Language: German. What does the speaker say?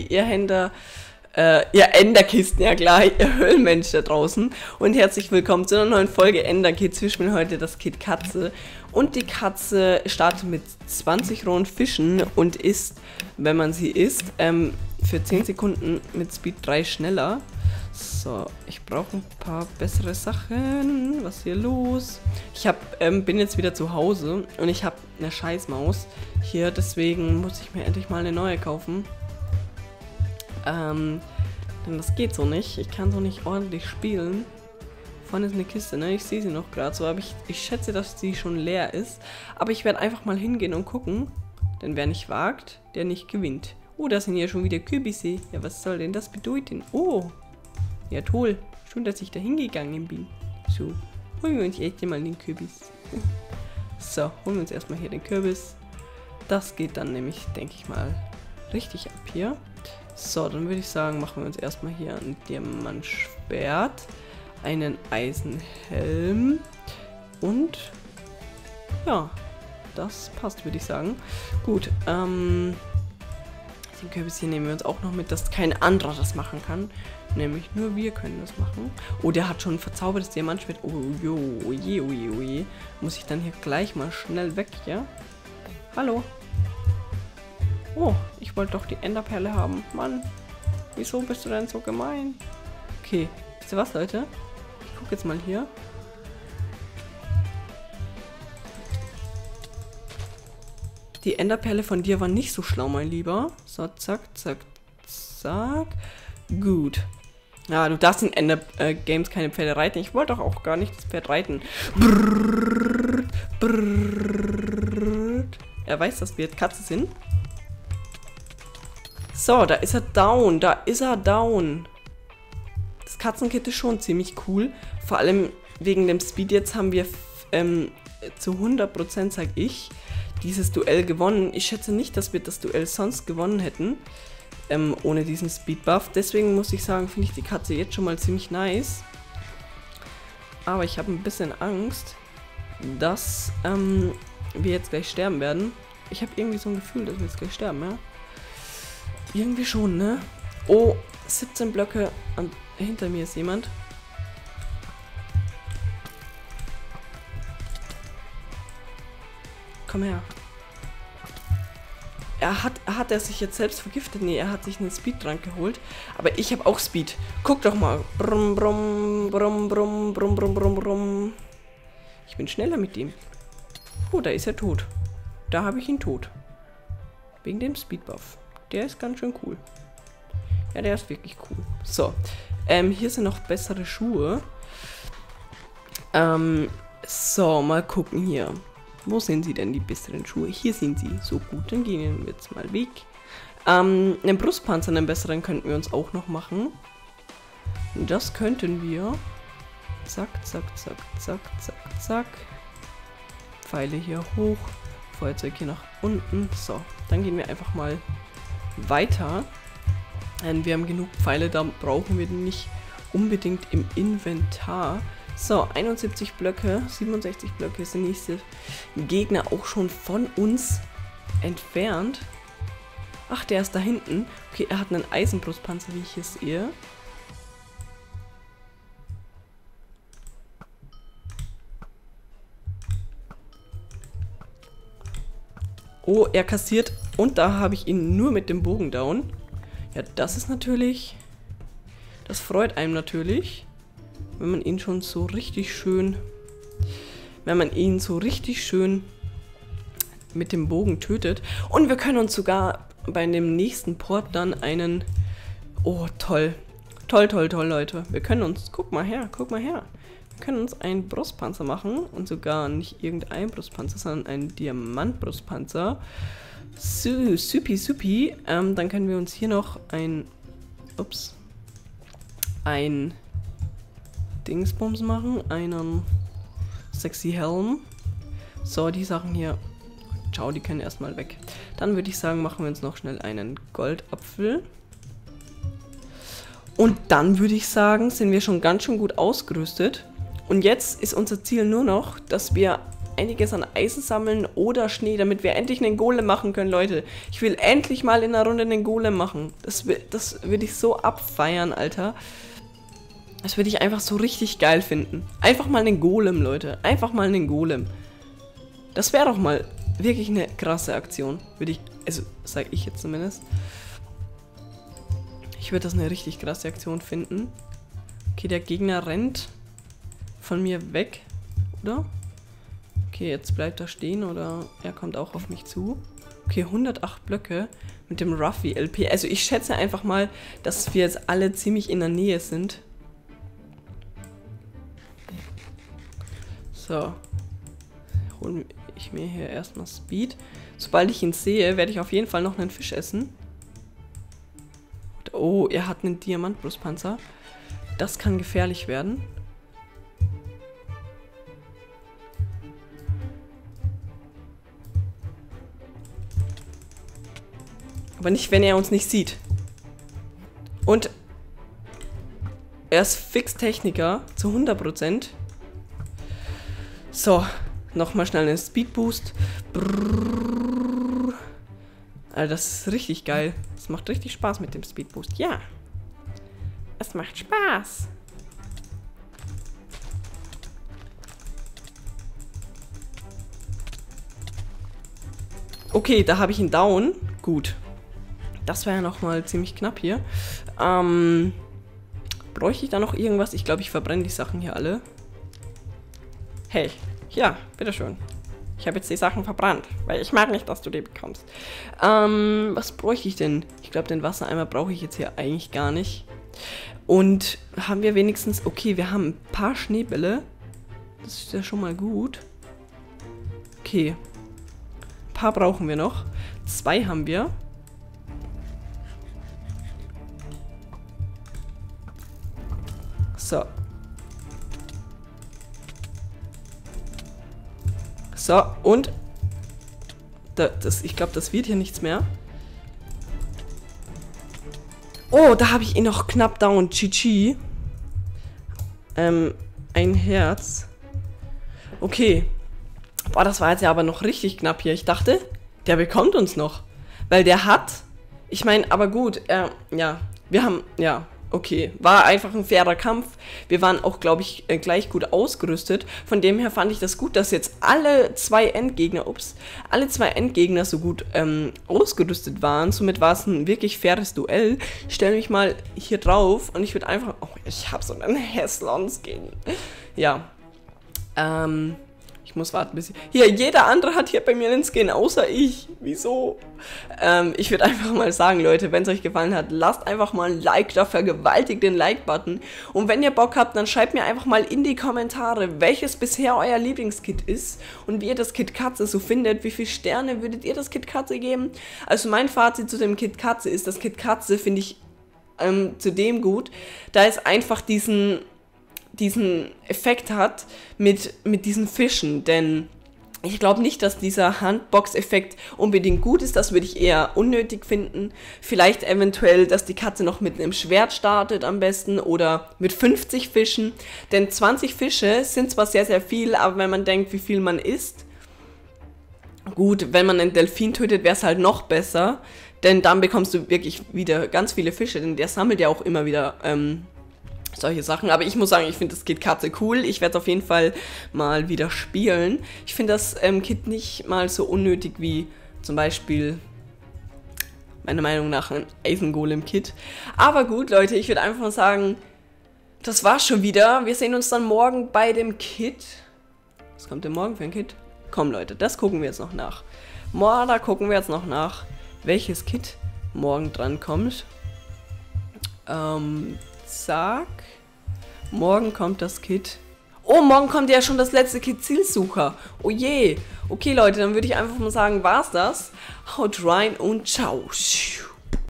ihr Händler, äh, ihr Enderkisten, ja klar, ihr Höhlenmensch da draußen. Und herzlich willkommen zu einer neuen Folge Enderkids. Wir spielen heute das Kid Katze. Und die Katze startet mit 20 rohen Fischen und ist, wenn man sie isst, ähm, für 10 Sekunden mit Speed 3 schneller. So, ich brauche ein paar bessere Sachen. Was ist hier los? Ich hab, ähm, bin jetzt wieder zu Hause und ich habe eine Scheißmaus hier. Deswegen muss ich mir endlich mal eine neue kaufen. Ähm, denn das geht so nicht. Ich kann so nicht ordentlich spielen. Vorne ist eine Kiste, ne? Ich sehe sie noch gerade so, aber ich, ich schätze, dass sie schon leer ist. Aber ich werde einfach mal hingehen und gucken. Denn wer nicht wagt, der nicht gewinnt. Oh, da sind ja schon wieder Kürbisse. Ja, was soll denn das bedeuten? Oh, ja toll. Schön, dass ich da hingegangen bin. So, holen wir uns jetzt mal den Kürbis. So, holen wir uns erstmal hier den Kürbis. Das geht dann nämlich, denke ich mal, richtig ab hier. So, dann würde ich sagen, machen wir uns erstmal hier ein Diamantschwert, einen Eisenhelm und ja, das passt, würde ich sagen. Gut, ähm, den Kürbis hier nehmen wir uns auch noch mit, dass kein anderer das machen kann. Nämlich nur wir können das machen. Oh, der hat schon ein verzaubertes Diamantschwert. Oh, jo, oje, oje, oje. Muss ich dann hier gleich mal schnell weg, ja? Hallo? Oh, ich wollte doch die Enderperle haben. Mann, wieso bist du denn so gemein? Okay, wisst ihr was, Leute? Ich gucke jetzt mal hier. Die Enderperle von dir war nicht so schlau, mein Lieber. So, zack, zack, zack. Gut. Ja, du darfst in Ender äh, Games keine Pferde reiten. Ich wollte doch auch gar nicht das Pferd reiten. Brrr, brrr. Er weiß, dass wir jetzt Katze sind. So, da ist er down. Da ist er down. Das Katzenkit ist schon ziemlich cool. Vor allem wegen dem Speed jetzt haben wir ähm, zu 100%, sag ich, dieses Duell gewonnen. Ich schätze nicht, dass wir das Duell sonst gewonnen hätten ähm, ohne diesen Speed Buff. Deswegen muss ich sagen, finde ich die Katze jetzt schon mal ziemlich nice. Aber ich habe ein bisschen Angst, dass ähm, wir jetzt gleich sterben werden. Ich habe irgendwie so ein Gefühl, dass wir jetzt gleich sterben, ja? Irgendwie schon, ne? Oh, 17 Blöcke an, hinter mir ist jemand. Komm her. Er hat, hat er sich jetzt selbst vergiftet? Nee, er hat sich einen Speedtrank geholt. Aber ich habe auch Speed. Guck doch mal. Brumm, brumm, brumm, brumm, brumm, brumm, brumm, brumm. Ich bin schneller mit ihm. Oh, da ist er tot. Da habe ich ihn tot. Wegen dem Speedbuff. Der ist ganz schön cool. Ja, der ist wirklich cool. So. Ähm, hier sind noch bessere Schuhe. Ähm, so, mal gucken hier. Wo sind sie denn, die besseren Schuhe? Hier sind sie. So gut, dann gehen wir jetzt mal weg. Ähm, einen Brustpanzer, einen besseren, könnten wir uns auch noch machen. Das könnten wir. Zack, zack, zack, zack, zack, zack. Pfeile hier hoch. Feuerzeug hier nach unten. So, dann gehen wir einfach mal weiter. Denn wir haben genug Pfeile, da brauchen wir nicht unbedingt im Inventar. So, 71 Blöcke, 67 Blöcke ist der nächste Gegner auch schon von uns entfernt. Ach, der ist da hinten. Okay, er hat einen Eisenbrustpanzer, wie ich hier sehe. Oh, er kassiert. Und da habe ich ihn nur mit dem Bogen down. Ja, das ist natürlich... Das freut einem natürlich wenn man ihn schon so richtig schön, wenn man ihn so richtig schön mit dem Bogen tötet. Und wir können uns sogar bei dem nächsten Port dann einen, oh toll, toll, toll, toll, Leute. Wir können uns, guck mal her, guck mal her. Wir können uns einen Brustpanzer machen und sogar nicht irgendein Brustpanzer, sondern einen Diamantbrustpanzer. Su supi, supi. Ähm, dann können wir uns hier noch ein, ups, ein Dingsbums machen. Einen sexy Helm. So, die Sachen hier. Ciao, die können erstmal weg. Dann würde ich sagen, machen wir uns noch schnell einen Goldapfel. Und dann würde ich sagen, sind wir schon ganz schön gut ausgerüstet. Und jetzt ist unser Ziel nur noch, dass wir einiges an Eisen sammeln oder Schnee, damit wir endlich einen Golem machen können, Leute. Ich will endlich mal in einer Runde einen Golem machen. Das, das würde ich so abfeiern, Alter. Das würde ich einfach so richtig geil finden. Einfach mal einen Golem, Leute. Einfach mal einen Golem. Das wäre doch mal wirklich eine krasse Aktion. Würde ich, also sage ich jetzt zumindest. Ich würde das eine richtig krasse Aktion finden. Okay, der Gegner rennt von mir weg, oder? Okay, jetzt bleibt er stehen oder er kommt auch auf mich zu. Okay, 108 Blöcke mit dem Ruffy LP. Also ich schätze einfach mal, dass wir jetzt alle ziemlich in der Nähe sind. So. Hole ich mir hier erstmal Speed. Sobald ich ihn sehe, werde ich auf jeden Fall noch einen Fisch essen. Oh, er hat einen Diamantbrustpanzer. Das kann gefährlich werden. Aber nicht, wenn er uns nicht sieht. Und er ist fix Techniker zu 100%. So, nochmal schnell einen Speedboost. Brrrr. Also das ist richtig geil. Es macht richtig Spaß mit dem Speedboost. Ja. Es macht Spaß. Okay, da habe ich ihn down. Gut. Das wäre ja nochmal ziemlich knapp hier. Ähm, bräuchte ich da noch irgendwas? Ich glaube, ich verbrenne die Sachen hier alle. Hey, ja, bitteschön. Ich habe jetzt die Sachen verbrannt, weil ich mag nicht, dass du die bekommst. Ähm, was bräuchte ich denn? Ich glaube, den Wassereimer brauche ich jetzt hier eigentlich gar nicht. Und haben wir wenigstens... Okay, wir haben ein paar Schneebälle. Das ist ja schon mal gut. Okay. Ein paar brauchen wir noch. Zwei haben wir. So, So, und da, das, ich glaube, das wird hier nichts mehr. Oh, da habe ich ihn noch knapp down. Chichi. Ähm, ein Herz. Okay. Boah, das war jetzt ja aber noch richtig knapp hier. Ich dachte, der bekommt uns noch. Weil der hat... Ich meine, aber gut, äh, ja. Wir haben, ja, okay, war einfach ein fairer Kampf. Wir waren auch, glaube ich, äh, gleich gut ausgerüstet. Von dem her fand ich das gut, dass jetzt alle zwei Endgegner, ups, alle zwei Endgegner so gut ähm, ausgerüstet waren. Somit war es ein wirklich faires Duell. Ich stelle mich mal hier drauf und ich würde einfach, oh, ich habe so einen Heslon-Skin. Ja, ähm, ich muss warten, bis... Hier, jeder andere hat hier bei mir einen Skin, außer ich. Wieso? Ähm, ich würde einfach mal sagen, Leute, wenn es euch gefallen hat, lasst einfach mal ein Like da, vergewaltigt den Like-Button. Und wenn ihr Bock habt, dann schreibt mir einfach mal in die Kommentare, welches bisher euer Lieblingskit ist und wie ihr das Kit Katze so findet. Wie viele Sterne würdet ihr das Kit Katze geben? Also mein Fazit zu dem Kit Katze ist, das Kit Katze finde ich ähm, zudem gut, da es einfach diesen diesen Effekt hat mit, mit diesen Fischen, denn ich glaube nicht, dass dieser Handbox-Effekt unbedingt gut ist. Das würde ich eher unnötig finden. Vielleicht eventuell, dass die Katze noch mit einem Schwert startet am besten oder mit 50 Fischen. Denn 20 Fische sind zwar sehr, sehr viel, aber wenn man denkt, wie viel man isst, gut, wenn man einen Delfin tötet, wäre es halt noch besser. Denn dann bekommst du wirklich wieder ganz viele Fische, denn der sammelt ja auch immer wieder ähm, solche Sachen. Aber ich muss sagen, ich finde das Kit Katze cool. Ich werde auf jeden Fall mal wieder spielen. Ich finde das ähm, Kit nicht mal so unnötig wie zum Beispiel meiner Meinung nach ein Eisengolem-Kit. Aber gut, Leute, ich würde einfach mal sagen, das war's schon wieder. Wir sehen uns dann morgen bei dem Kit. Was kommt denn morgen für ein Kit? Komm, Leute, das gucken wir jetzt noch nach. Morgen, da gucken wir jetzt noch nach, welches Kit morgen dran kommt. Ähm, zack. Morgen kommt das Kit. Oh, morgen kommt ja schon das letzte Kit Zielsucher. Oh je. Okay, Leute, dann würde ich einfach mal sagen, war's das. Haut rein und ciao.